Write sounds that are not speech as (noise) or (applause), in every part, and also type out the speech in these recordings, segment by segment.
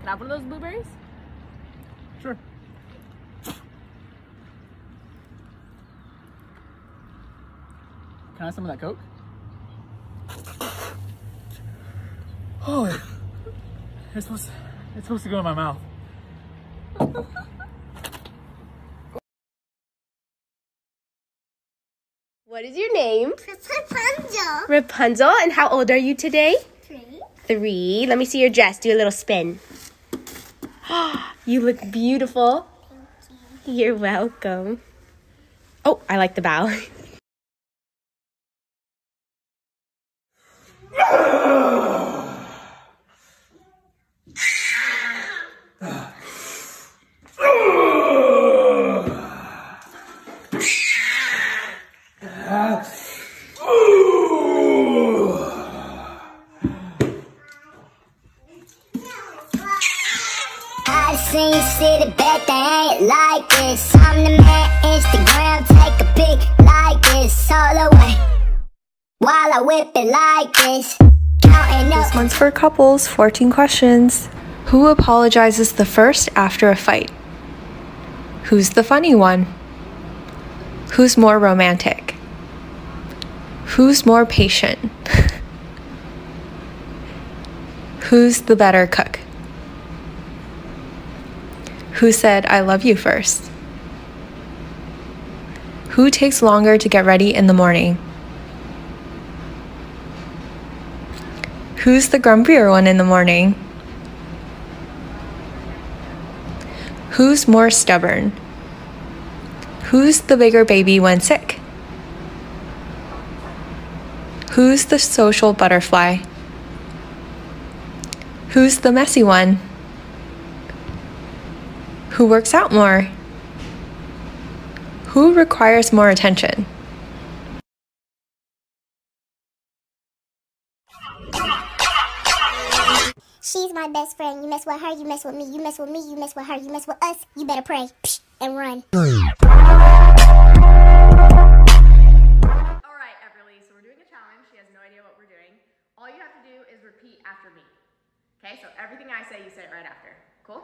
Can I have one of those blueberries? Sure. Can I have some of that Coke? Oh, it's supposed, to, it's supposed to go in my mouth. What is your name? Rapunzel. Rapunzel, and how old are you today? Three. Three. Let me see your dress. Do a little spin. (gasps) you look beautiful. You're welcome. Oh, I like the bow. (laughs) I seen you sit back, they ain't like this. I'm the man, Instagram, take a pic like this. All the way. While I whip it like this. Counting up. This one's for couples, 14 questions. Who apologizes the first after a fight? Who's the funny one? Who's more romantic? Who's more patient? (laughs) Who's the better cook? Who said, I love you first? Who takes longer to get ready in the morning? Who's the grumpier one in the morning? Who's more stubborn? Who's the bigger baby when sick? Who's the social butterfly? Who's the messy one? Who works out more? Who requires more attention? She's my best friend. You mess with her, you mess with me. You mess with me, you mess with her, you mess with us. You better pray Psh, and run. All right, Everleigh, so we're doing a challenge. She has no idea what we're doing. All you have to do is repeat after me. Okay, so everything I say, you say it right after. Cool?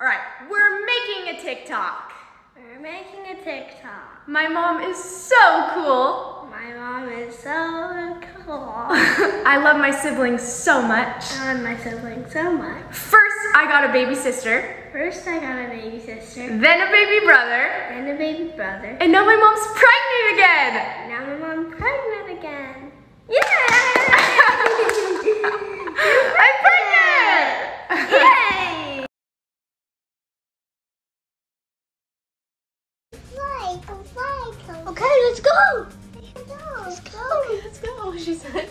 All right, we're making a TikTok. We're making a TikTok. My mom is so cool. My mom is so cool. (laughs) I love my siblings so much. I love my siblings so much. First, I got a baby sister, First, I got a baby sister, then a baby brother, then a baby brother. and now my mom's pregnant again. Now my mom's pregnant again. I'm pregnant! Yay! Fly, go fly, go. Let's go. Let's go. Let's go, she said.